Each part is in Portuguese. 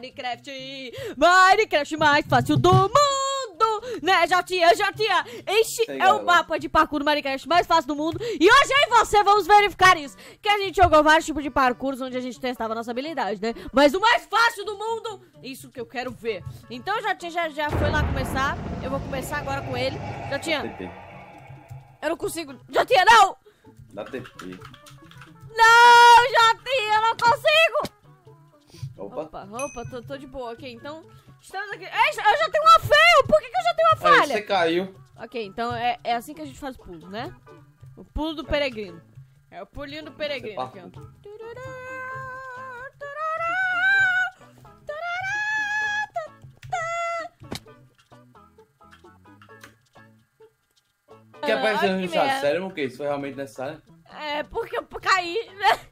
Minecraft. Minecraft mais fácil do mundo. Né, Jotinha, Jotinha? Este Sei, é o mapa de parkour do Minecraft mais fácil do mundo. E hoje eu e você vamos verificar isso. Que a gente jogou vários tipos de parkours onde a gente testava a nossa habilidade, né? Mas o mais fácil do mundo, isso que eu quero ver. Então, Jotinha já, já foi lá começar. Eu vou começar agora com ele. Jotinha, TP. eu não consigo. Jotinha, não! Dá TP. Não, Jotinha, eu não consigo! Opa. Opa, opa, tô, tô de boa. Ok, então, estamos aqui. É, eu já tenho uma fail! Por que, que eu já tenho uma Aí, falha? você caiu. Ok, então é, é assim que a gente faz o pulo, né? O pulo do peregrino. É o pulinho do peregrino aqui, ó. O que apareceu Ah, no chat? Sério, o que? Isso foi realmente necessário? É, porque eu caí, né?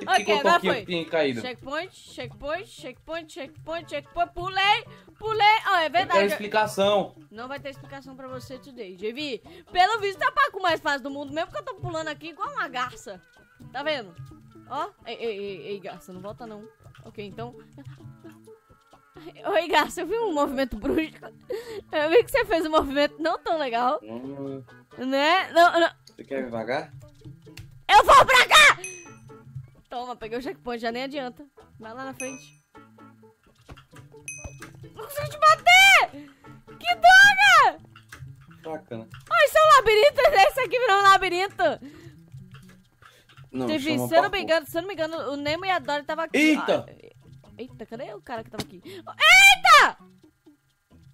E Ok, que agora contou que tinha caído? Checkpoint, checkpoint, checkpoint, checkpoint, checkpoint. Pulei, pulei. Ó, é Eu quero verdade. explicação. Não vai ter explicação pra você today, JV. Pelo visto, é o paco mais fácil do mundo, mesmo que eu tô pulando aqui igual uma garça. Tá vendo? Ó. Ei, ei, ei, ei, garça, não volta não. Ok, então. Oi, garça, eu vi um movimento brusco. Eu vi que você fez um movimento não tão legal, Hum, né? Não, não. Você quer devagar? Eu vou pra cá! Toma, peguei o checkpoint, já nem adianta. Vai lá na frente. Não consigo te bater! Que droga! Bacana. Ai, isso é um labirinto, esse aqui virou um labirinto. Não, Teve, se eu não me engano, se eu não me engano, o Nemo e a Dory tava aqui. Eita! Ah, eita, cadê o cara que tava aqui? Eita!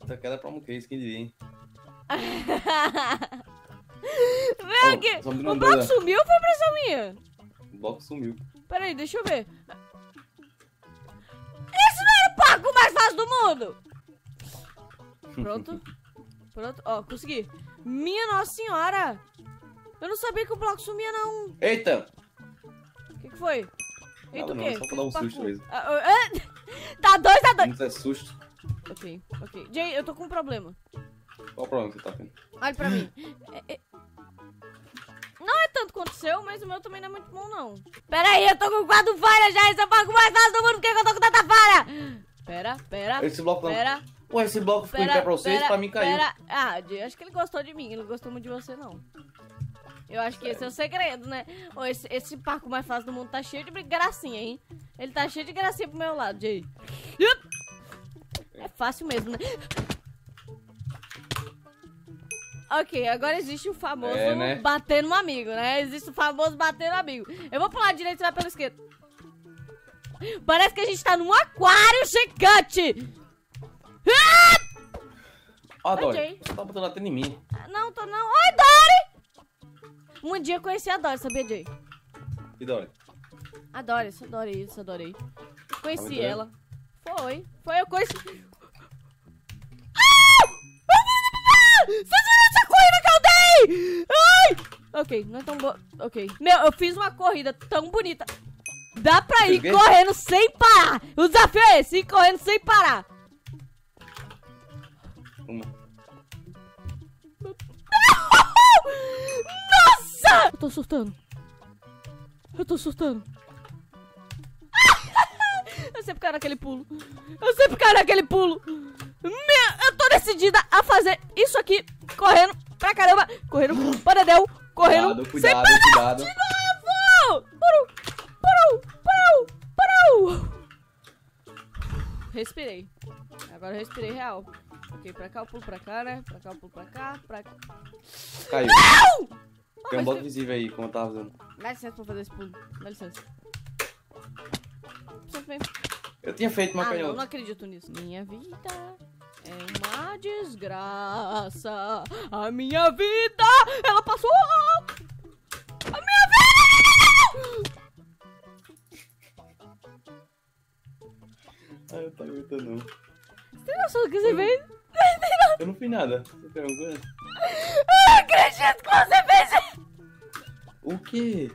Essa queda pra um case, quem diria, hein? Vem aqui. O bloco sumiu ou foi impressão minha? O bloco sumiu. Peraí, deixa eu ver. Isso não era o paco mais fácil do mundo! Pronto. Pronto. Ó, consegui. Minha Nossa Senhora! Eu não sabia que o bloco sumia, não. Eita! O que, que foi? Eita, o não, quê? só pra dar um susto mesmo. Ah, ah, ah, Tá dois, tá dois. Não é susto. Ok, ok. Jay, eu tô com um problema. Qual o problema que você tá tendo? Olha pra mim. É- é- seu, mas o meu também não é muito bom, não. Pera aí, eu tô com quatro falhas já. Esse é o banco mais fácil do mundo. Por que que eu tô com tanta falha? Pera, pera, Esse bloco não. pera, Ué, esse bloco ficou em pera, pé pra vocês, pera, pra mim caiu. pera. Ah, acho que ele gostou de mim. Ele não gostou muito de você, não. Eu acho que esse é o segredo, né? Ô, esse, esse parco mais fácil do mundo tá cheio de gracinha, hein? Ele tá cheio de gracinha pro meu lado, Jay. É fácil mesmo, né? Ok, agora existe o famoso É, né? bater no amigo, né? Existe o famoso bater no amigo. Eu vou pular direito e vai pela esquerda. Parece que a gente tá num aquário gigante. Ah! Ó, Dói. Ok. Você tá botando até em mim. Não, tô não. Oi, Dory! Um dia eu conheci a Dory, sabia, Jay? E Dói? Adoro isso, adorei isso, adorei. Conheci muito ela. Foi. Foi, eu conheci. Ai! Ok, não é tão boa. Ok. Meu, eu fiz uma corrida tão bonita. Dá pra ir Peguei. correndo sem parar. O desafio é esse, ir correndo sem parar. Uma. Nossa! Eu tô surtando. Eu tô surtando. Eu sempre caio naquele pulo. Eu sempre caio naquele pulo. Meu, eu tô decidida a fazer isso aqui correndo pra caramba. Correndo para Del. Correndo Cuidado, sem cuidado, cuidado. novo. Parou, parou, parou, parou. Respirei. Agora eu respirei real. Ok, pra cá eu pulo pra cá, né? Pra cá eu pulo pra cá, pra cá. Caiu. Ah, Tem um bloco visível aí, como eu tava fazendo. Dá licença pra fazer esse pulo. Dá licença. Eu tinha feito uma Ah, não, canhota. não acredito nisso. Minha vida é uma desgraça. A minha vida, ela passou. A minha vida! Ah, eu gritando não. Você tem noção do que você fez? Eu não fiz nada. Você fez alguma coisa? Eu não acredito que você fez O quê?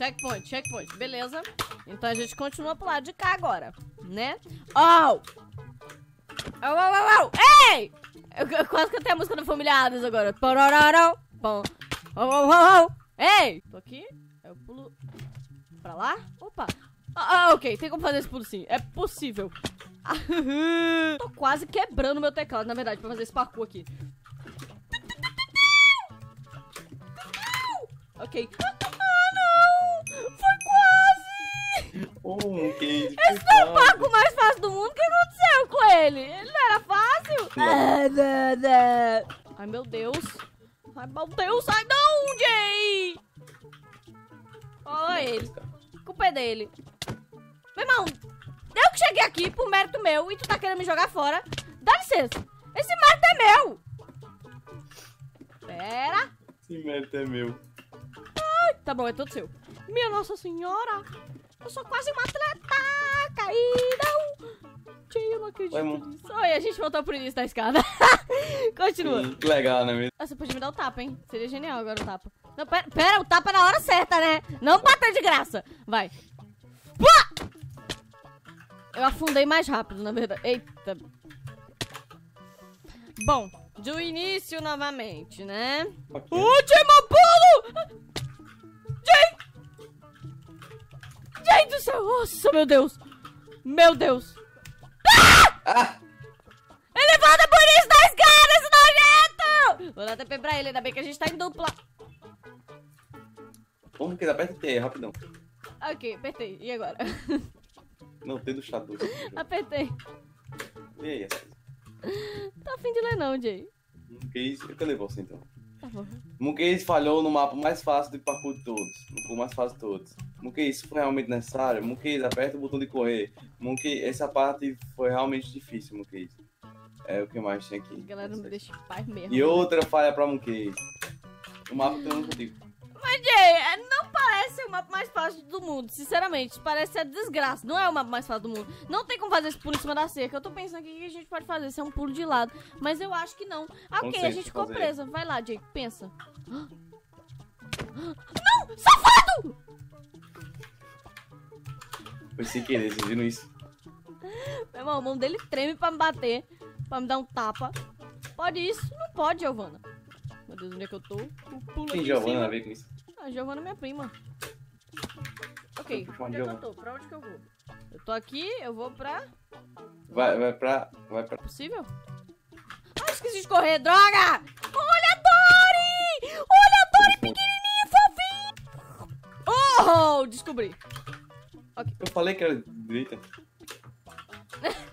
Checkpoint! Checkpoint, beleza. Então a gente continua pro lado de cá agora, né? Au! Au, au, au, au! Ei! Eu, eu quase cantei a música do Familiares agora. Porororó, pom. Au, au, au, au. Ei! Tô aqui, eu pulo Pra lá? Opa. Ah, ah, ok. Tem como fazer esse pulo sim. É possível. Tô quase quebrando meu teclado, na verdade, pra fazer esse parkour aqui. Ok. Um. Esse não é o parkour mais fácil do mundo. O que aconteceu com ele? Ele não era fácil? Ah. Ai, meu Deus. Ai, meu Deus. Sai não, Jay! Olha ele. A culpa é dele. Meu irmão, eu que cheguei aqui por mérito meu e tu tá querendo me jogar fora. Dá licença. Esse mérito é meu. Pera. Esse mérito é meu. Tá bom, é todo seu. Minha Nossa Senhora. Eu sou quase uma atleta caída. Jay, eu não acredito amor. nisso. Olha, a gente voltou pro início da escada. Continua. Que legal, né mesmo? Você podia me dar o tapa, hein? Seria genial agora o tapa. Não, pera, pera, o tapa na hora certa, né? Não bater de graça. Vai. Pua! Eu afundei mais rápido, na verdade. Eita. Bom, do início novamente, né? Ok. Último pulo! Jay do céu! Nossa, meu Deus! Meu Deus! Ah! Ele volta por isso da escada, esse nojento! Vou dar TP pra ele, ainda bem que a gente tá em dupla. Vamos que aperta T, rapidão. Ok, apertei. E agora? Não, T do chato. apertei. E aí, essa? Tá afim de ler não, Jay. Um case. Cadê você então? Tá bom. Muquês falhou no mapa mais fácil de parkour de todos. Parkour mais fácil de todos. Muquês, isso foi realmente necessário? Muquês, aperta o botão de correr. Muquês, essa parte foi realmente difícil, Muquês. É o que mais tem aqui. A galera não deixa em paz mesmo. E outra falha pra Muquês. O mapa eu não contigo. Mas, Jay, é, não parece ser o mapa mais fácil do mundo, sinceramente. Parece ser desgraça. Não é o mapa mais fácil do mundo. Não tem como fazer esse pulo em cima da cerca. Eu tô pensando aqui o que a gente pode fazer. Se é um pulo de lado. Mas eu acho que não. Ah, ok, a gente ficou fazer. presa. Vai lá, Jay, pensa. Não! Safado! Foi sem querer, vocês viram isso? Meu irmão, a mão dele treme pra me bater. Pra me dar um tapa. Pode isso? Não pode, Giovana. Meu Deus, onde é que eu tô? Pulo Tem cima. a ver com isso? Ah, Giovana é minha prima. Onde é que eu tô? Pra onde que eu vou? Eu tô aqui, eu vou pra... Vai, vai pra. Vai pra. Possível? Ah, esqueci de correr, droga! Olha a Dory! Olha a Dory pequenininha, fofinha! Oh, descobri. Eu falei que era direita.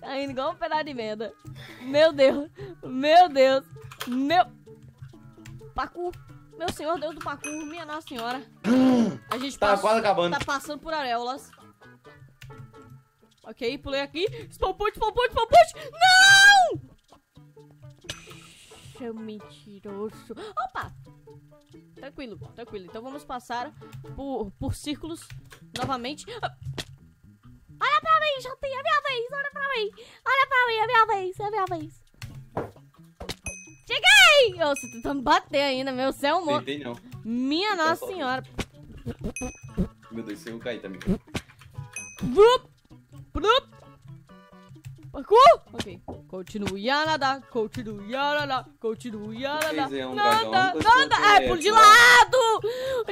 Caindo igual um pedaço de merda. Meu Deus, meu Deus, meu... Pacu, meu senhor Deus do Pacu, minha Nossa Senhora. A gente Tá quase acabando. Tá passando por areolas. Ok, pulei aqui. Spawn point, spawn point, spawn point. Não! Seu mentiroso. Opa! Tranquilo, tranquilo. Então vamos passar por, por círculos novamente. Olha pra mim, Chatinha, é minha vez. Olha pra mim. Olha pra mim, é minha vez, é minha vez. Cheguei! Ô, você tentando bater ainda, meu céu, amor. Tentei não. Minha Nossa Senhora. Meu Deus, eu caí também. Vup! Plup! Parkour! Ok. Continue a nadar, continue a nadar, continue a nadar. Vocês é um Nada, nada! É, é pulo de lado!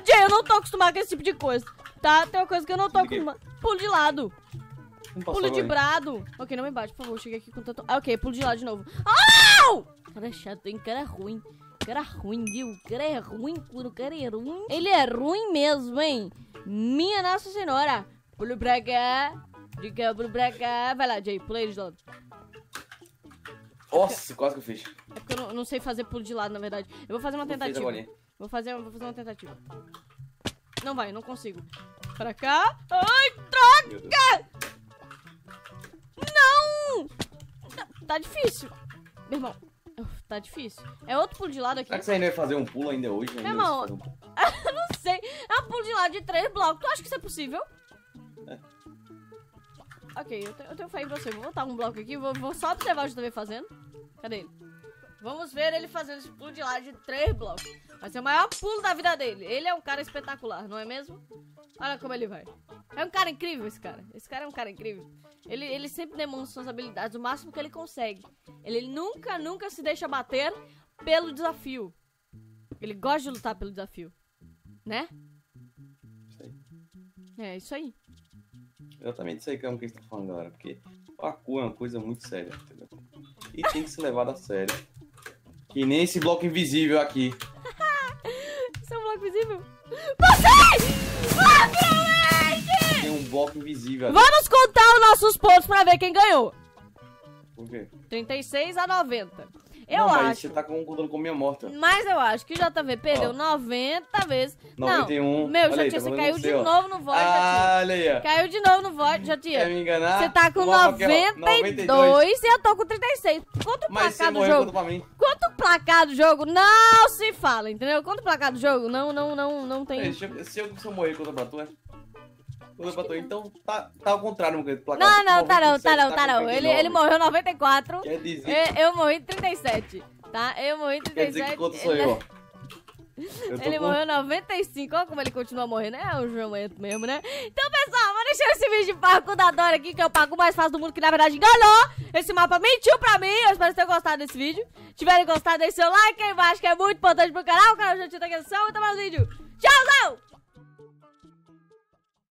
Jay, eu não tô acostumado com esse tipo de coisa. Tá? Tem uma coisa que eu não tô acostumado. Pulo de lado. Pulo de brado. Ok, não me bate, por favor. Cheguei aqui com tanto. Ah, ok, pulo de lado de novo. Au! Cara é chato, hein? Cara é ruim. Cara é ruim, viu? Cara é ruim, o cara é ruim. Ele é ruim mesmo, hein? Minha Nossa Senhora. Pulo pra cá. De cá, pulo pra cá. Vai lá, Jay, pula ele de lado. Nossa, quase que eu fiz. É porque eu não, não sei fazer pulo de lado, na verdade. Eu vou fazer uma tentativa. Vou fazer, vou fazer uma tentativa. Não vai, não consigo. Pra cá. Ai, droga! Tá, difícil. Meu irmão, tá difícil. É outro pulo de lado aqui. Será que você ainda vai fazer um pulo ainda hoje? Ainda irmão, um? Não sei. É um pulo de lado de três blocos. Tu acha que isso é possível? É. Ok, eu, te- eu tenho fé em você. Vou botar um bloco aqui. Vou, vou só observar o JV fazendo. Cadê ele? Vamos ver ele fazendo esse pulo de três blocos. Vai ser o maior pulo da vida dele. Ele é um cara espetacular, não é mesmo? Olha como ele vai. É um cara incrível esse cara. Esse cara é um cara incrível. Ele, ele sempre demonstra suas habilidades o máximo que ele consegue. Ele, ele nunca, nunca se deixa bater pelo desafio. Ele gosta de lutar pelo desafio. Né? Isso aí. É isso aí. Exatamente isso aí que é o que a gente tá falando, galera. Porque parkour é uma coisa muito séria, entendeu? E tem que ser levado a sério. Que nem esse bloco invisível aqui. Isso é um bloco visível. Vocês! Obviamente! Tem um bloco invisível aqui. Vamos contar os nossos pontos pra ver quem ganhou. Por quê? 36 a 90. Eu não, mas acho. você tá contando com minha morta. Mas eu acho que o JV perdeu Ó. 90 vezes. 91. Não, meu, Olha já aí, tinha, tá você falando caiu de novo no voto, Ah, olha aí. Caiu de novo no voto, já tinha. Quer me enganar? Você tá com Vou aqui, ó, 92 e eu tô com 36. Quanto o Mas placar do jogo? Quanto o placar do jogo não se fala, entendeu? Quanto o placar do jogo não, não, não, não tem. Eu, se eu, se eu morrer contra pra tu, é? Contra pra tu, então tá, tá ao contrário, querido. Placar. Não, não, tá não, 97, tá não, tá com não. Ele, 89. ele morreu 94. Quer dizer, Eu, eu morri 37, tá? Eu morri quer dizer 37. que quanto sou ele, eu, ó. Tô ele com- morreu 95, olha como ele continua morrendo. É um jumento mesmo, né? Então, pessoal, vou deixar esse vídeo de parkour da Dora aqui, que é o parkour mais fácil do mundo, que na verdade enganou. Esse mapa mentiu pra mim. Eu espero que vocês tenham gostado desse vídeo. Se tiverem gostado, deixe seu like aí embaixo, que é muito importante pro canal. O canal já tá aqui na descrição. Até mais vídeo. Tchauzão!